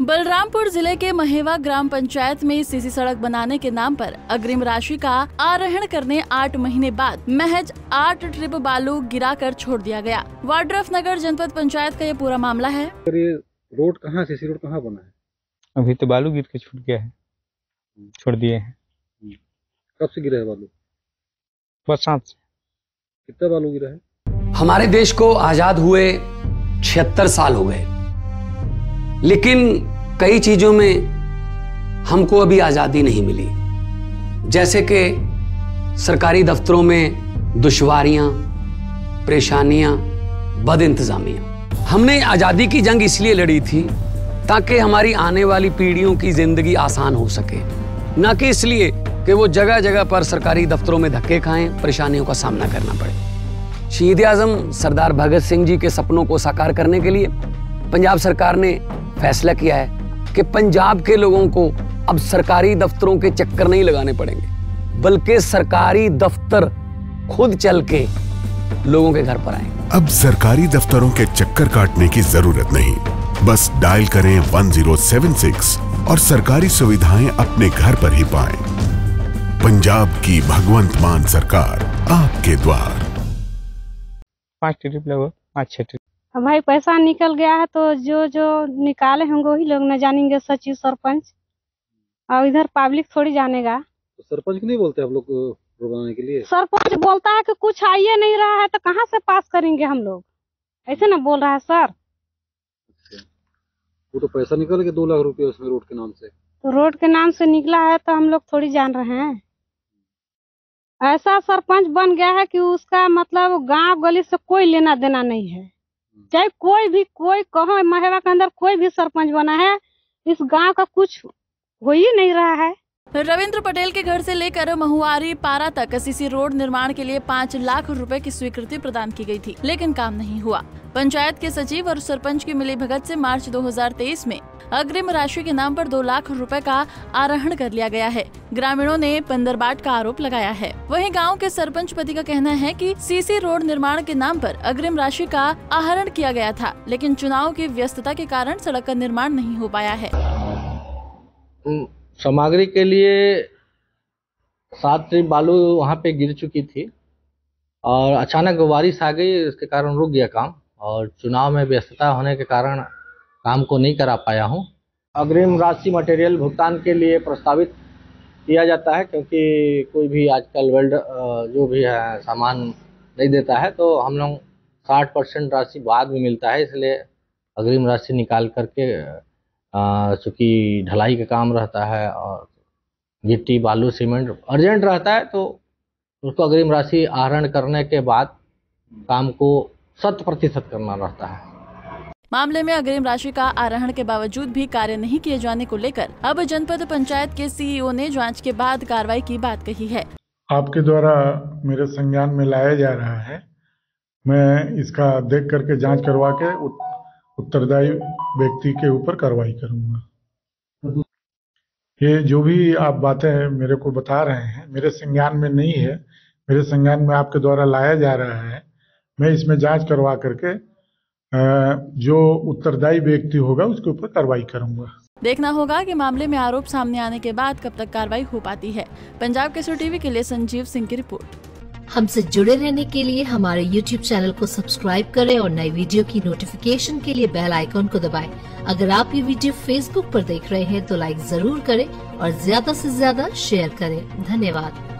बलरामपुर ज़िले के महेवा ग्राम पंचायत में सीसी सड़क बनाने के नाम पर अग्रिम राशि का आरोहण करने आठ महीने बाद महज आठ ट्रिप बालू गिराकर छोड़ दिया गया। वाड्रफ नगर जनपद पंचायत का ये पूरा मामला है। रोड कहाँ सीसी रोड कहाँ बना है? अभी तो बालू गिर के छूट गया है। छोड़ दिए है। कब से गिरा है बालू? बरसात से। कितना बालू गिरा है? हमारे देश को आज़ाद हुए छिहत्तर साल हो गए। लेकिन कई चीज़ों में हमको अभी आज़ादी नहीं मिली। जैसे कि सरकारी दफ्तरों में दुश्वारियाँ, परेशानियाँ बद इंतजामियाँ हमने आज़ादी की जंग इसलिए लड़ी थी ताकि हमारी आने वाली पीढ़ियों की ज़िंदगी आसान हो सके। ना कि इसलिए कि वो जगह जगह पर सरकारी दफ्तरों में धक्के खाएँ, परेशानियों का सामना करना पड़े। शहीद आज़म सरदार भगत सिंह जी के सपनों को साकार करने के लिए पंजाब सरकार ने फैसला किया है कि पंजाब के लोगों को अब सरकारी दफ्तरों के चक्कर नहीं लगाने पड़ेंगे बल्कि सरकारी दफ्तर खुद चल के लोगों के घर पर आएँगे। अब सरकारी दफ्तरों के चक्कर काटने की ज़रूरत नहीं। बस डायल करें 1076 और सरकारी सुविधाएँ अपने घर पर ही पाएँ। पंजाब की भगवंत मान सरकार आपके द्वार। पाँच ट्रिप लगभग पाँच छः ट्रिप भाई पैसा निकल गया है तो जो जो निकाले होंगे वही लोग न जानेंगे सचिव सरपंच। और इधर पब्लिक थोड़ी जानेगा। तो सरपंच नहीं बोलते हम लोग बनाने के लिए? सरपंच बोलता है कि कुछ आइए नहीं रहा है तो कहाँ से पास करेंगे हम लोग? ऐसे ना बोल रहा है सर। वो तो पैसा निकल गया दो लाख रुपया उसमें रोड के नाम से। तो रोड के नाम से निकला है तो हम लोग थोड़ी जान रहे हैं। ऐसा सरपंच बन गया है कि उसका मतलब गाँव गली से कोई लेना देना नहीं है। चाहे कोई भी, कोई कहो, महेवा के अंदर कोई भी सरपंच बना है, इस गाँव का कुछ हो ही नहीं रहा है। रविंद्र पटेल के घर से लेकर महुआरी पारा तक सीसी रोड निर्माण के लिए पाँच लाख रुपए की स्वीकृति प्रदान की गई थी, लेकिन काम नहीं हुआ। पंचायत के सचिव और सरपंच की मिली भगत से मार्च 2023 में अग्रिम राशि के नाम पर दो लाख रुपए का आरोहण कर लिया गया है। ग्रामीणों ने पंदरबाट का आरोप लगाया है। वहीं गाँव के सरपंच पति का कहना है कि सीसी रोड निर्माण के नाम पर अग्रिम राशि का आहरण किया गया था, लेकिन चुनाव की व्यस्तता के कारण सड़क का निर्माण नहीं हो पाया है। सामग्री के लिए सात बालू वहाँ पे गिर चुकी थी और अचानक बारिश आ गई, इसके कारण रुक गया काम और चुनाव में व्यस्तता होने के कारण काम को नहीं करा पाया हूँ। अग्रिम राशि मटेरियल भुगतान के लिए प्रस्तावित किया जाता है क्योंकि कोई भी आजकल वेल्ड जो भी है, सामान नहीं देता है तो हम लोग साठ परसेंट राशि बाद में मिलता है, इसलिए अग्रिम राशि निकाल करके चूँकि ढलाई का काम रहता है और गिट्टी, बालू, सीमेंट अर्जेंट रहता है तो उसको अग्रिम राशि आहरण करने के बाद काम को शत प्रतिशत करना रहता है। मामले में अग्रिम राशि का आरोहण के बावजूद भी कार्य नहीं किए जाने को लेकर अब जनपद पंचायत के सीईओ ने जाँच के बाद कार्रवाई की बात कही है। आपके द्वारा मेरे संज्ञान में लाया जा रहा है। मैं इसका देख करके जाँच करवा के उत्तरदायी व्यक्ति के ऊपर कार्रवाई करूँगा। ये जो भी आप बातें मेरे को बता रहे हैं, मेरे संज्ञान में नहीं है। मेरे संज्ञान में आपके द्वारा लाया जा रहा है। मैं इसमें जाँच करवा करके जो उत्तरदायी व्यक्ति होगा उसके ऊपर कार्रवाई करूँगा। देखना होगा कि मामले में आरोप सामने आने के बाद कब तक कार्रवाई हो पाती है। पंजाब केसर टीवी के लिए संजीव सिंह की रिपोर्ट। हमसे जुड़े रहने के लिए हमारे YouTube चैनल को सब्सक्राइब करें और नई वीडियो की नोटिफिकेशन के लिए बेल आइकॉन को दबाएँ। अगर आप ये वीडियो Facebook पर देख रहे हैं तो लाइक ज़रूर करें और ज़्यादा से ज़्यादा शेयर करें। धन्यवाद।